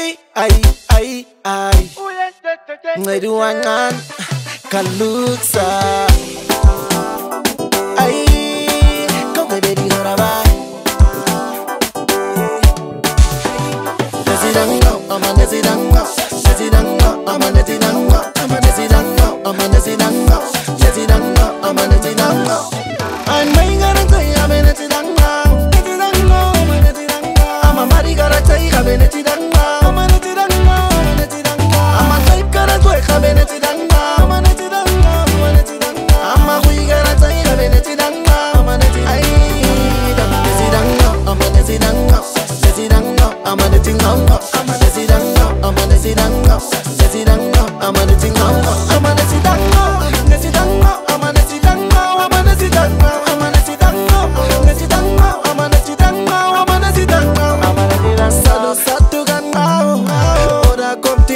ayi ayi ayi ncedi wancane kalutsa ayi kongebedihorabayi ezidango amanezidango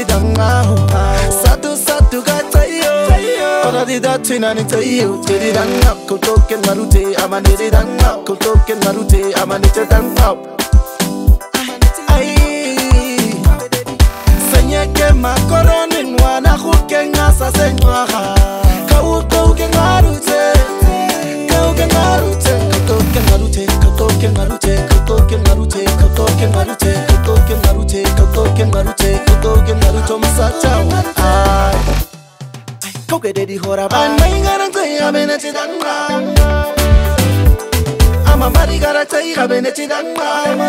dida ngaho sadu sadu ga tayo ona dida tina ni tayo dida dida ko token marute ama dida dida ko token marute ama dida dida ngaho ai senye ke makoroni nwana ku kenga sa senwa uthoke ngaruthe uthoke ngarutho msata kokededihora banaingaranceyabenetidanqama amamarigaraceyabenetidanqama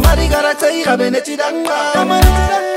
mamarigaraceigabenetidanga